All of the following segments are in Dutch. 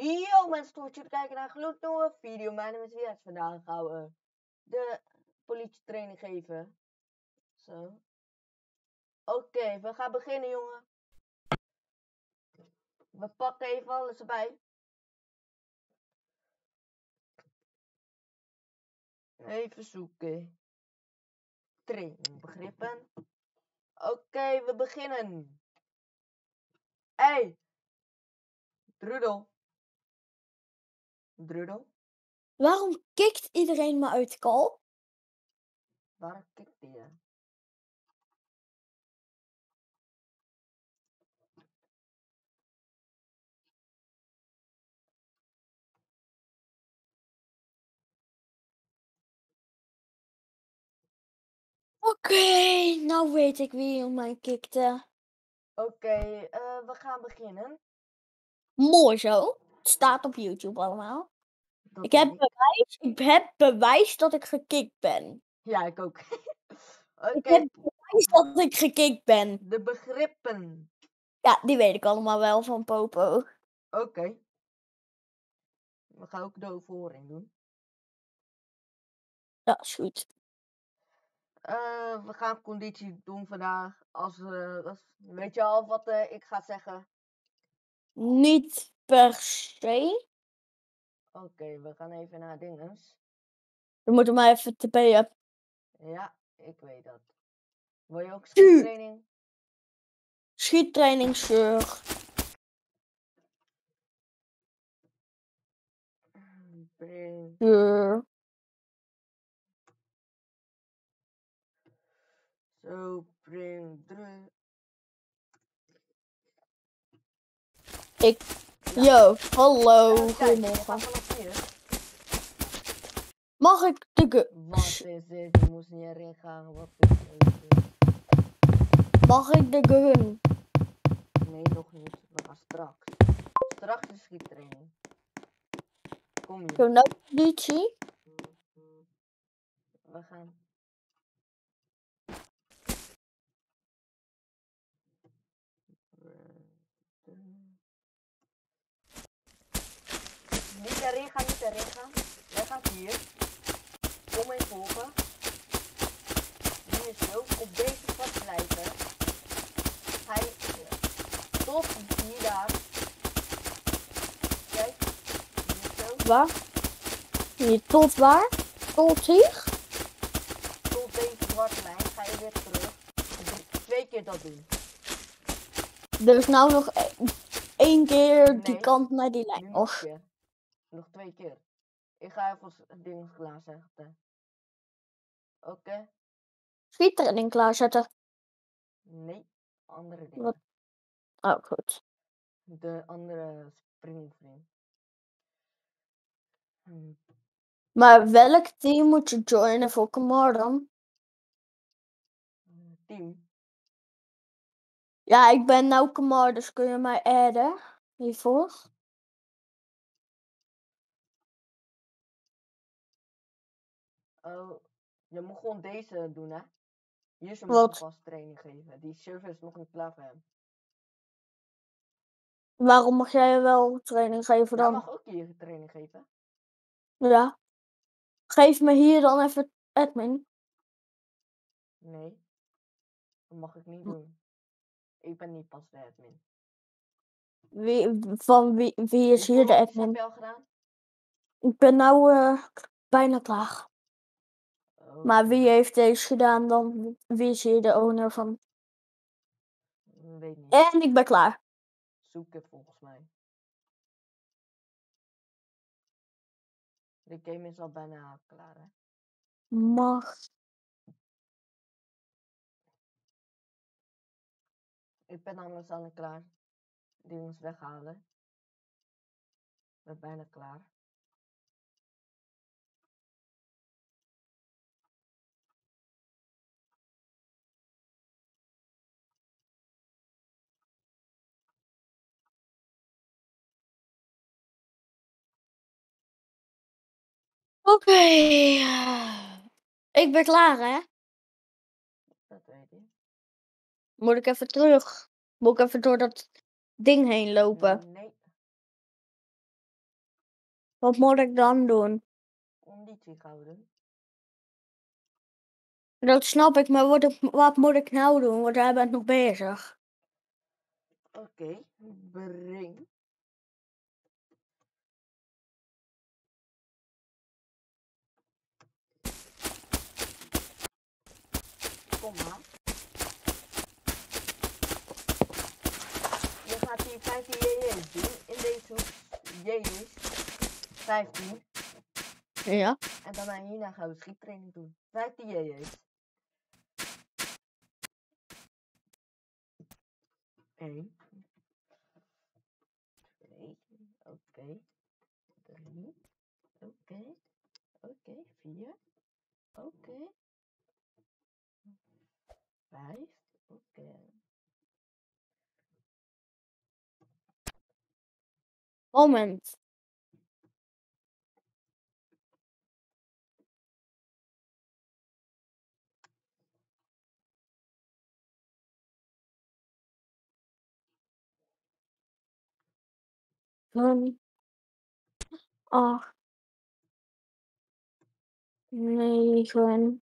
Yo mensen, jullie kijken naar een gloednieuwe video. Mijn naam is. Vandaag gaan we de politietraining geven. Zo. Oké, we gaan beginnen jongen. We pakken even alles erbij. Even zoeken. Training begrippen. Oké, we beginnen. Hey, Drudel. Waarom kikt iedereen me uit kal? waar kijkt je? Oké, nou weet ik wie op mij kikte. Oké, eh, we gaan beginnen. Mooi zo. Het staat op YouTube allemaal. Ik heb bewijs, ik heb bewijs dat ik gekikt ben. Ja, ik ook. Ik heb bewijs dat ik gekikt ben. de begrippen. Ja, die weet ik allemaal wel van Popo. Oké. We gaan ook de overhoring doen. Dat is goed. Eh, we gaan conditie doen vandaag. Als, als- weet je al wat eh, ik ga zeggen? Niet per se. Oké, we gaan even naar dinges. We moeten maar even TP'en. Ja, ik weet dat. Wil je ook schiettraining? Schiettraining, sure. Breng. Sure. Zo, druk. Ik. Yo, hallo. Goedemorgen. Mag ik de gu- Wat is dit? Je moest niet erin gaan. Wat is dit? Mag ik de gun? Nee, nog niet. We gaan straks. Straks de schiettraining. Kom hier. Zo'n nou? We gaan. Niet erin gaan, niet erin gaan. Jij gaat hier. Kom eens volgen. Hier zo. Op deze pad blijven. Je tot hier daar. Kijk. Hier zo. Waar? Hier, tot waar? Tot hier? tot deze zwarte lijn ga je weer terug. Twee keer dat doen. Dus nou nog e- één keer die Nee, kant naar die Nu lijn. Och. Nog twee keer. Ik ga even het ding klaarzetten. Oké? schiettraining klaarzetten. Nee. Andere dingen. Wat? Oh, goed. De andere springvriend. Hm, Maar welk team moet je joinen voor Kamar dan? Team. Ja, ik ben nou Kamar, dus kun je mij adden hiervoor? Oh, je moet gewoon deze doen, hè? Hier is een Wat? vast training geven. Die server is nog niet klaar voor hem. Waarom mag jij wel training geven Jij dan? mag ook hier training geven. Ja. Geef me hier dan even admin. Nee. Dat mag ik niet doen. Ik ben niet pas de admin. Wie, van wie, wie is hier de admin? heb je al gedaan? Ik ben nou eh, bijna klaar. Maar wie heeft deze gedaan dan? Wie is hier de owner van? Weet niet. En ik ben klaar. Zoek het volgens mij. De game is al bijna klaar, hè? Mag. Ik ben anders al klaar. Dingen weghalen. Ik ben bijna klaar. Oké. Ik ben klaar, hè? Dat weet ik. Moet ik even terug? Moet ik even door dat ding heen lopen? Nee. Wat moet ik dan doen? Conditie houden. Dat snap ik, maar wat, ik- wat moet ik nou doen? Want jij bent nog bezig. Oké, breng. Kom. Je gaat hier 15 JJ's doen. In deze hoek JJ's. 15. Ja. En daarna hierna gaan we schiettraining doen. 15 JJ's. 1. 2. Oké. 3. Oké. Oké. 4. Oké. 5. Oké. Moment. Van acht, negen,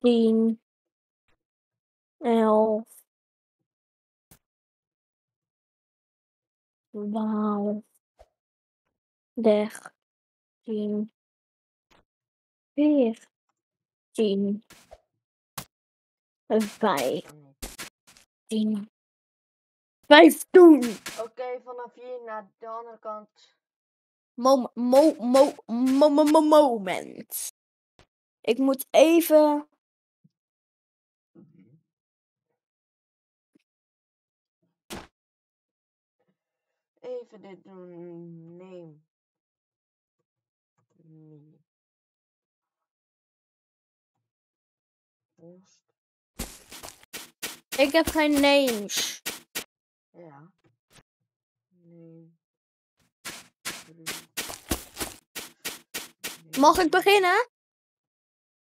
tien, elf, twaalf, dertien, veertien, vijftien, vijftien. Oké, vanaf hier naar de andere kant. Mo mo mo mo mo mo moment. Ik moet even. Even dit doen. Neem. Me. Post. Ik heb geen names. Ja. Neem. Mag ik beginnen?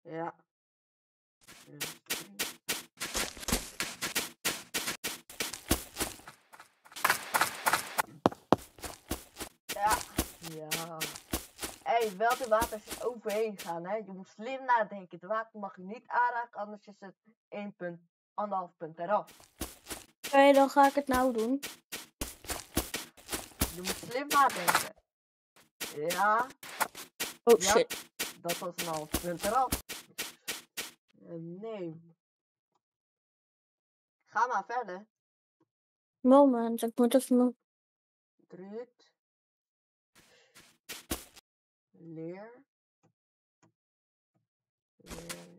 Ja. Dus drie. Ja. Hé, hey, wel de waters overheen gaan, hè. Je moet slim nadenken. Het water mag je niet aanraken, anders is het 1 punt, anderhalf punt eraf. Oké, dan ga ik het nou doen. Je moet slim nadenken. Ja, Oh Ja. shit. dat was een half punt eraf. Eh, Nee. Ga maar verder. Moment, ik moet even. mijn- Druut. Leer. Leer.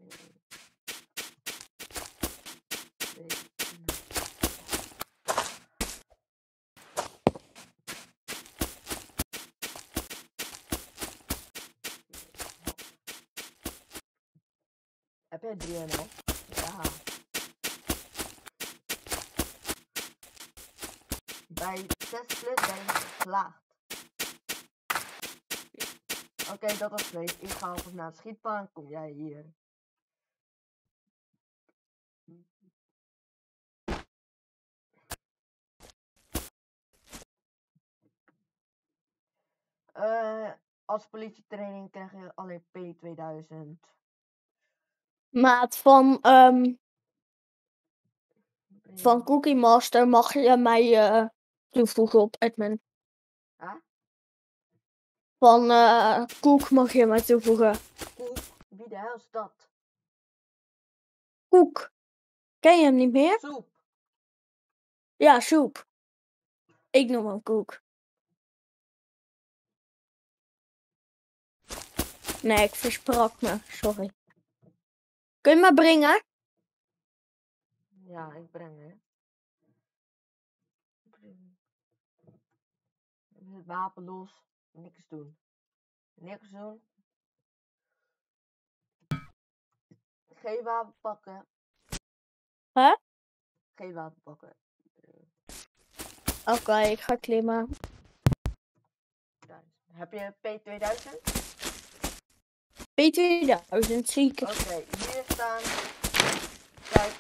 Rekenen. Heb jij 3,5? Ja. Bij 6 plus ben je geslaagd. Oké, dat was twee. Ik ga alvast naar de schietbaan. Kom jij hier? Eh, als politietraining krijg je alleen P2000. Maat van, ehm, van. Cookie Master mag je mij eh, toevoegen op admin. Huh? Van eh Koek mag je mij toevoegen. Koek, wie de hel is dat? Koek. Ken je hem niet meer? Soep. Ja, soep. Ik noem hem Koek. Nee, ik versprak me. Sorry. Kun je me brengen? Ja, ik breng hè. Breng. Het wapen los. Niks doen. Niks doen. Geen wapen pakken. Hè? Geen wapen pakken. Oké, ik ga klimmen. Heb je P2000? P2000, zie ik. Oké, hier staan. Kijk,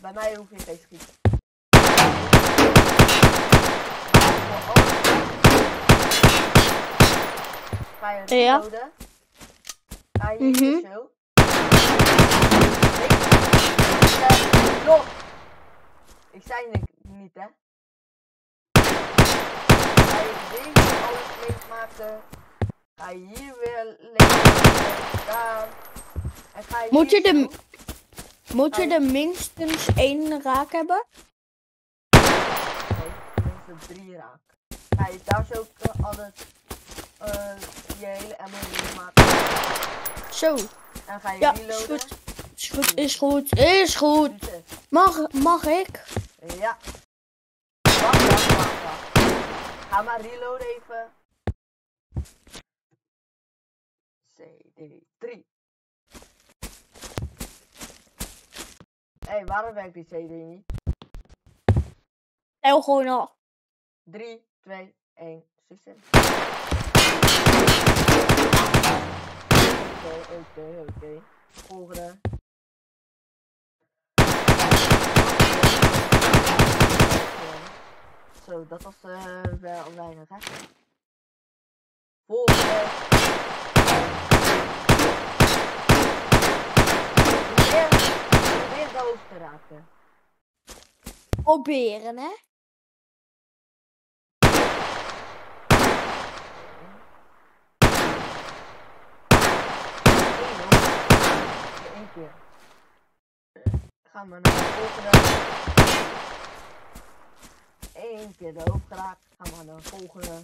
bij mij hoef je geen schieten. Ga je Ja. reloaden. Ga je hier Mhm. zo. Ik zei het niet, hè. Ga je deze alles leegmaken. Ga je hier weer. Daar. En ga je Moet je de- Moet je er minstens één raak hebben? Nee, tenminste drie raak. Ga je daar zo ook eh, eh, je hele ammo leegmaken. Zo. En ga je Ja, is reloaden. goed. Is goed, is goed, is goed. Mag, mag ik? Ja. Wacht, wacht, wacht, wacht. Ga maar reloaden even. CD3. Hé, hey, waarom werkt die CD niet? Tel gewoon al. 3, 2, 1, succes. Oké, oké, oké. Volgende. Zo, dat was eh, wel weinig, hè? Volgende. Probeer, probeer de hoofd te raken. Proberen, hè? één keer. Gaan we naar de volgende. Eén keer de hoofd geraakt. Gaan we naar de volgende.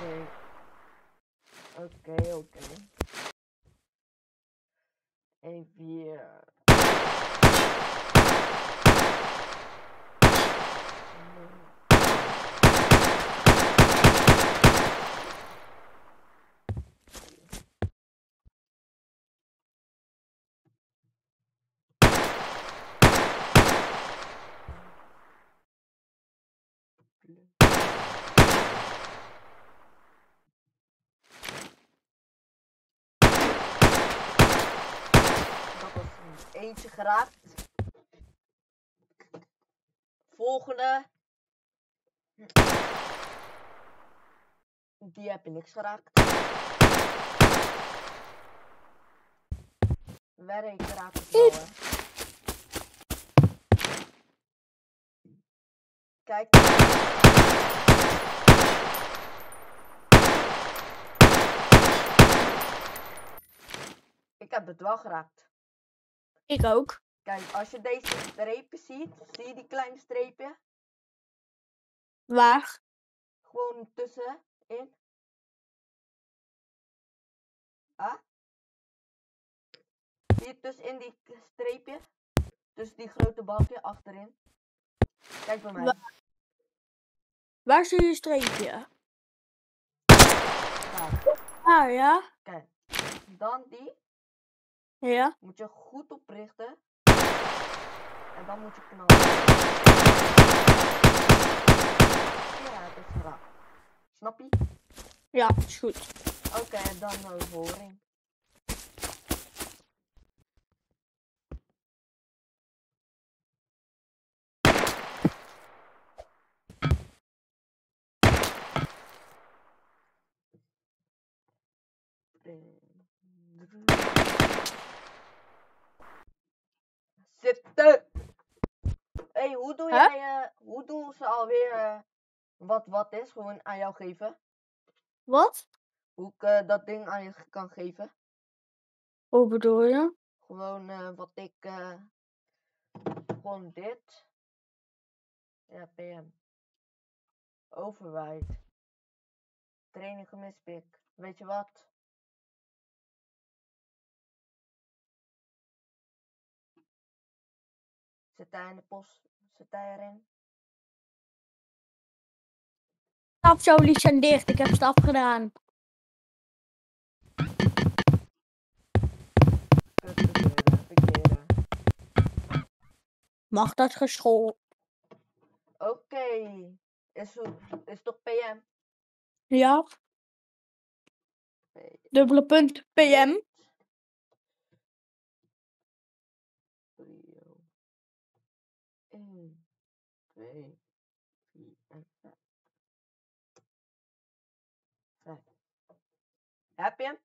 Oké. Oké, oké. 1, 4. Geraakt. Volgende. Die heb je niks geraakt. Werk raakt het wel, hè. Kijk. Ik heb het wel geraakt. Ik ook. Kijk, als je deze strepen ziet, zie je die kleine streepje? Waar? Gewoon tussenin. Ah? Zie je tussenin die streepje? Tussen die grote balkje achterin. Kijk bij mij. Wa- Waar zie je streepje? Daar. Ah, ja. Kijk. Dan die Ja. moet je goed oprichten. En dan moet je knallen. Ja, het is geraakt. Snap je? Ja, is goed. Oké, dan de overhoring. Hé, hey, hoe doe Huh? jij, hoe doen ze alweer eh, wat wat is? Gewoon aan jou geven? Wat? Hoe ik eh, dat ding aan je kan geven? Hoe bedoel je? Gewoon eh, wat ik. eh, gewoon dit. Ja, PM. Override. Training gemist, pik. Weet je wat? Zit hij in de post? Zit hij erin? Stap zo zijn dicht. Ik heb stap gedaan. Mag dat geschool? Oké. Is, goed. is toch PM? Ja. Dubbele punt PM. Trio. 1, 2, vier en vijf. Vijf. Heb je hem?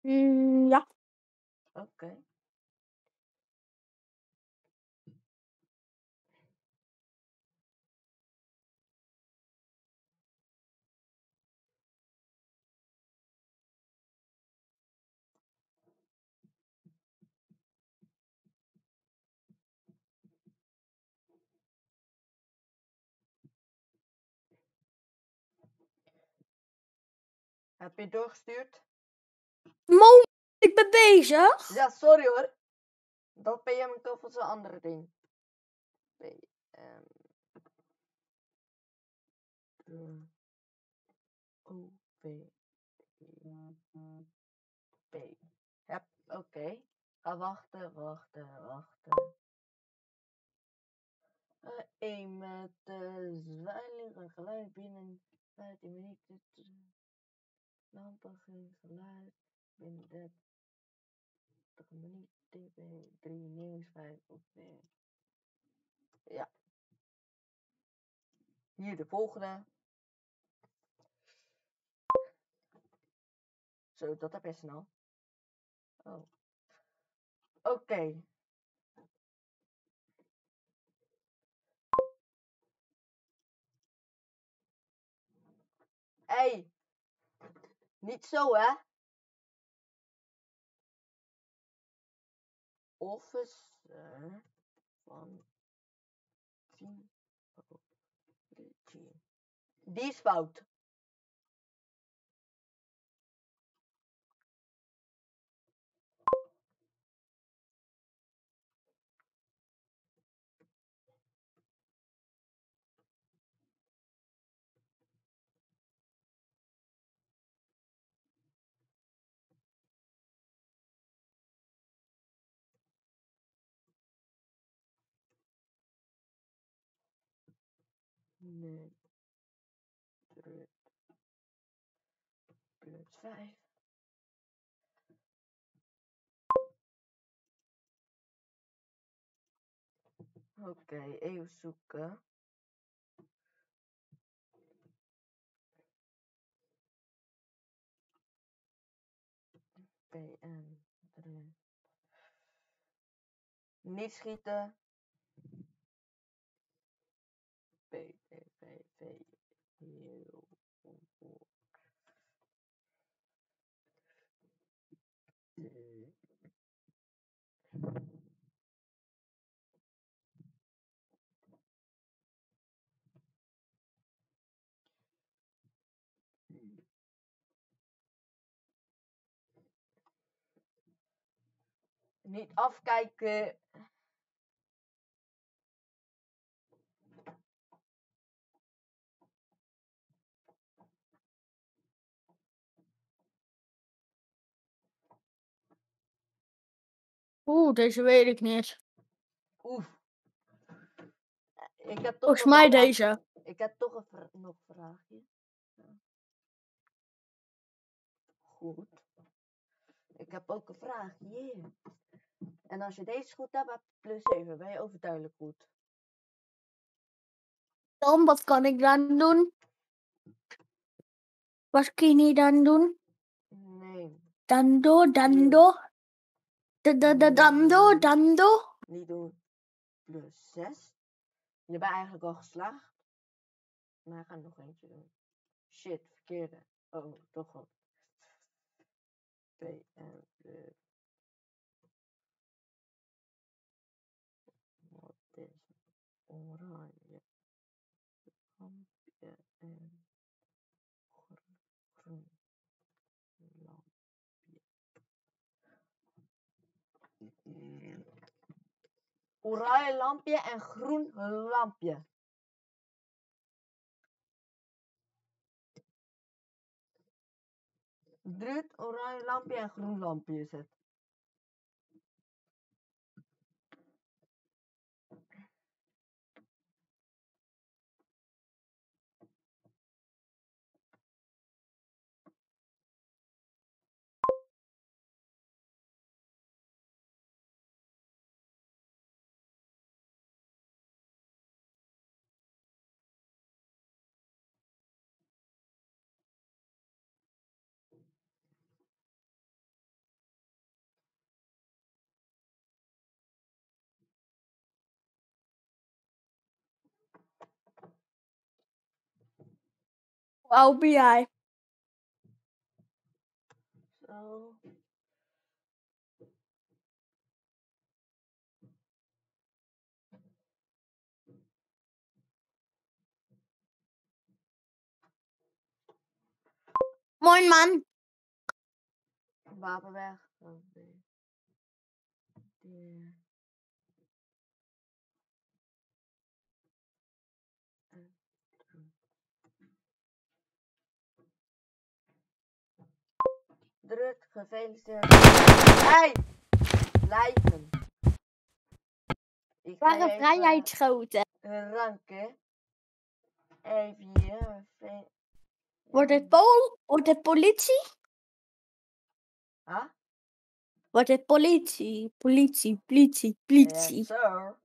Mm, ja. Oké. Heb je het doorgestuurd? Mo, ik ben bezig. Ja, sorry hoor. Dat PM ik toch was een andere ding. PM. O V P. Heb, oké. Ga wachten, wachten, wachten. Uh, een met de zwijling en geluid binnen 15 minuten. Lampen, geen geluid. Binnen 30 minuten. TV 3 nieuws 5 oké. Ja. Hier de volgende. Zo, dat heb je snel. Oh. Oké. Hey. Niet zo, hè? Officer van 10 Die is fout. Nee. Druk. Plus 5. Oké, even zoeken. PN 3. Niet schieten. Niet afkijken. Oeh, deze weet ik niet. Oef. Ik heb toch Volgens mij vraag- deze. Ik heb toch een vra- nog een vraagje. Ja. Goed. Ik heb ook een vraagje. En als je deze goed hebt, heb je plus 7. Ben je overduidelijk goed? Dan, wat kan ik dan doen? Wat kan je dan doen? Nee, Dan door, dan door. Da- da- da- Dan door, dan door. niet doen. Plus 6. Je bent eigenlijk al geslaagd. Maar ik ga nog eentje doen. Shit, verkeerde. Oh, toch wel. P en plus. Wat is oranje? Lampje en groen. groen lampje. Oranje lampje en groen lampje. Druut, oranje lampje en groen lampje is het. Hoe oud ben jij? Zo. Moin man. Wapen weg. Oh, nee. Druk, gefeliciteerd. Hey! Blijven. Ik ga Waren even vrijheidsschoten. ranken. Even hier. Wordt het pol? Wordt het politie? Huh? Wordt het politie? Politie, politie, politie. Yes, sir.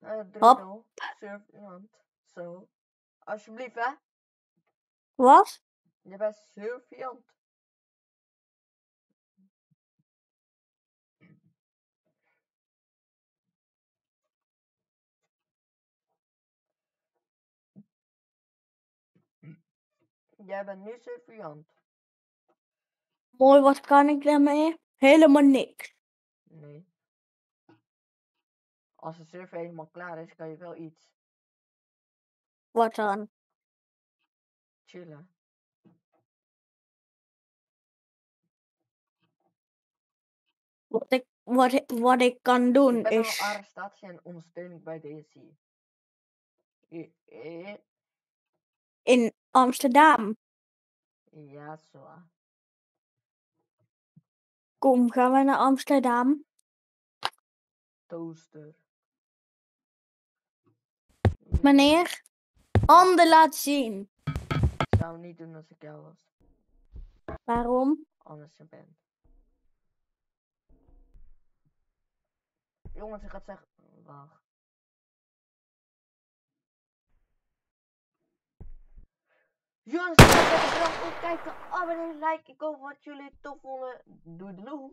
Uh, Hop. Drudel, surf iemand. Zo. Alsjeblieft, hè. Wat? Je bent surfiant. Jij bent nu surfiant. Mooi, wat kan ik daarmee? Helemaal niks. Nee. Als de surf helemaal klaar is, kan je wel iets Wat dan? chillen. Wat ik, wat ik, wat ik kan Ik doen ben is... arrestatie en ondersteuning bij DSI. I- i- in Amsterdam. Ja, zo. Kom, gaan we naar Amsterdam? Toaster. Meneer, handen laat zien. Ik zou het niet doen als ik jou was. Waarom? Anders je bent. Jongens, ik ga zeggen. Wacht. Jongens, bedankt voor het kijken. Abonneer, like. Ik hoop wat jullie tof vonden. Doei doei.